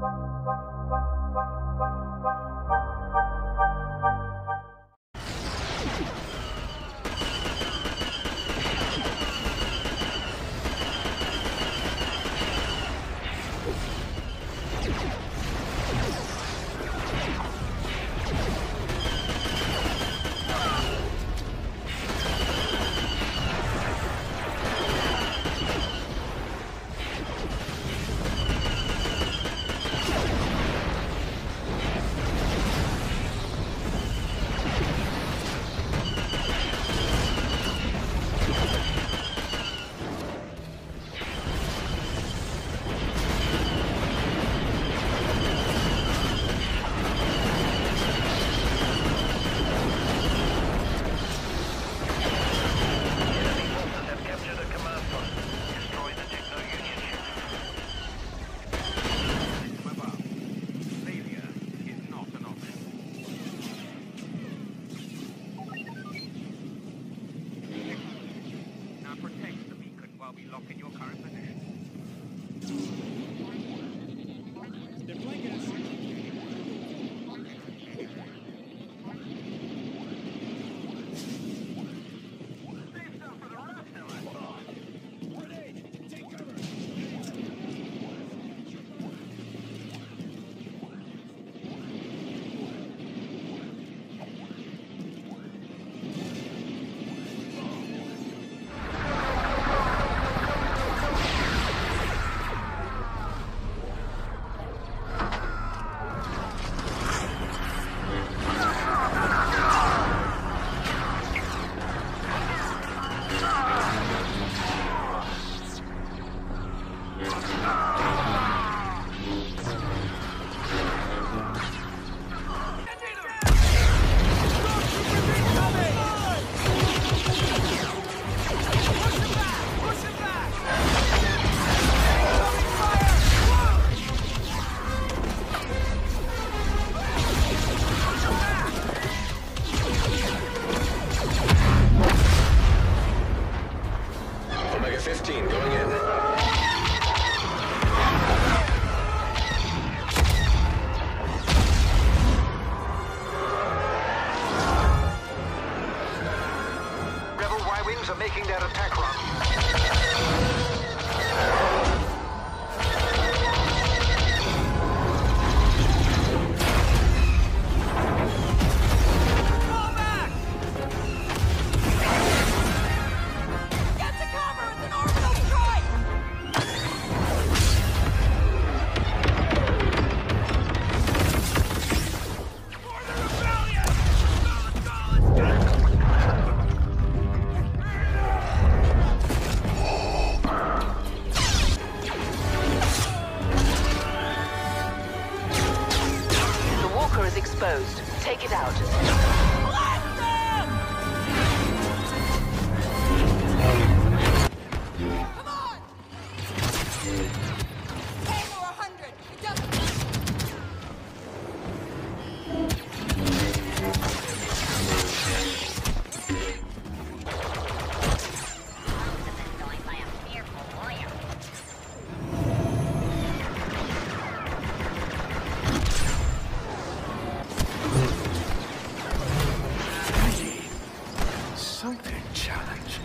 Thank you. 15 going in. Rebel Y-Wings are making their attack run. Exposed. Take it out. much.